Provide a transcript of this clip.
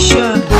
Production.